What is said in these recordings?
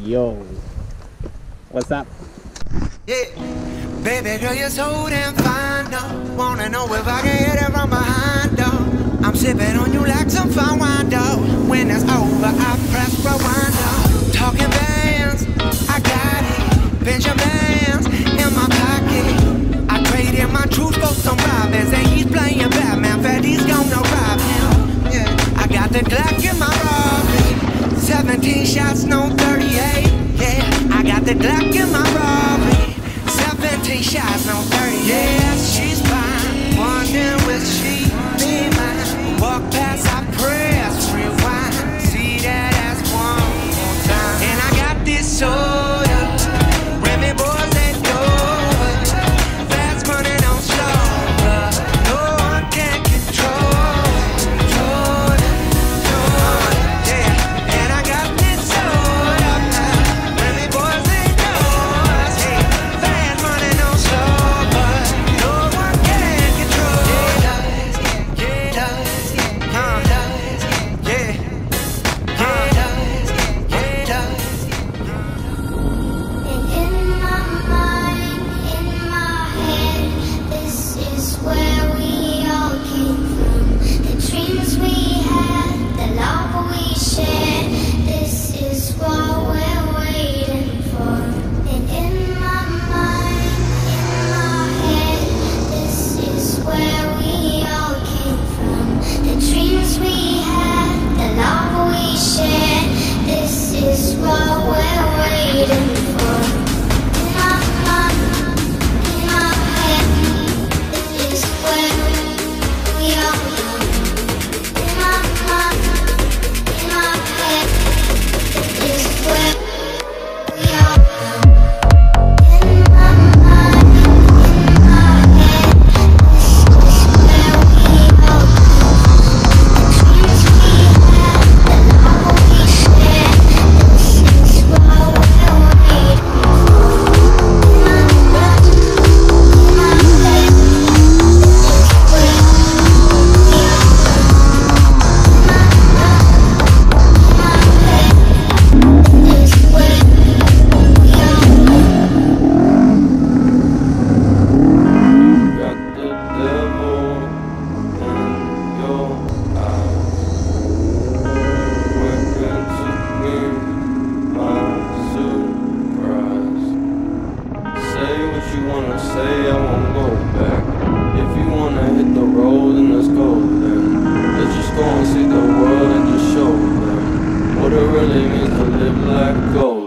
Yo. What's up? Yeah. Baby girl, you're so damn fine. No, wanna know if I can hit it from behind. Got the Glock in my Robbie. 17 shots, no 30. Yeah, she's fine. Wondering will she be mine? Walk past. While we're waiting. you wanna say, I won't go back. If you wanna hit the road, then let's go then. Let's just go and see the world and just show them what it really means to live like gold.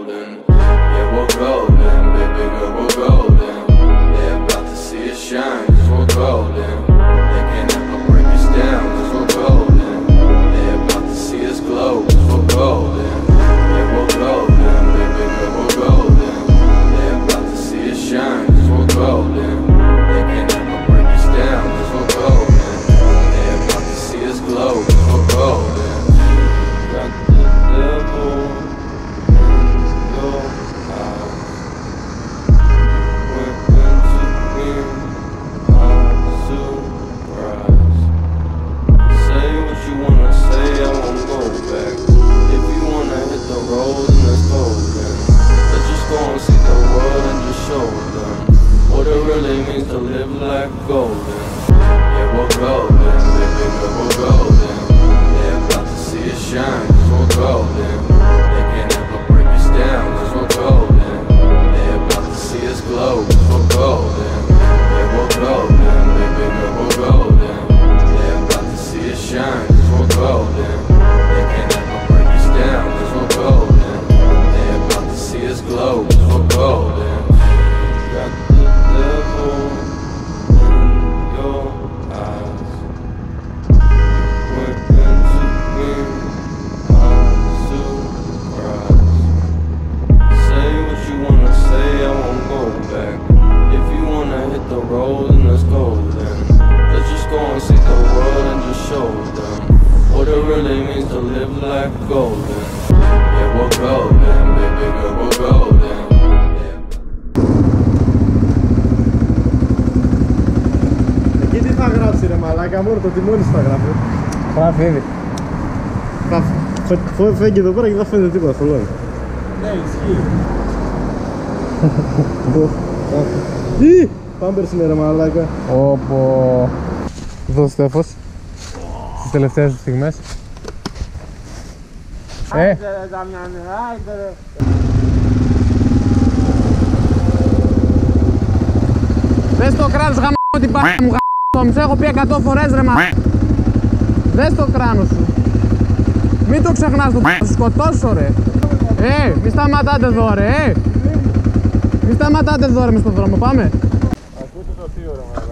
let's go then Let's just go and see the world and just show them What it really means to live like golden Yeah, we're golden, baby girl, we're golden Câte fac rău cinema, like am urmărit din Instagram. Pra febre. Pra foi foi que dobra que tá fazendo tipo falou. Não, isso aqui. Boa. Ih! Πάμπερς είναι ρε μαλάκα. Όπω. Εδώ ο Στέφος. Στις τελευταίες τους στιγμές. Ε, Δες το κράνος γαμώ την πά μου γαμώ μου, έχω πει 100 φορές ρε μα Δες το κράνος σου. Μην το ξεχνάς το θα σου σκοτώσω ρε. Ε, μη σταματάτε εδώ ρε, ε. Μη σταματάτε εδώ ρε μες στον δρόμο, πάμε Bilmiyorum abi.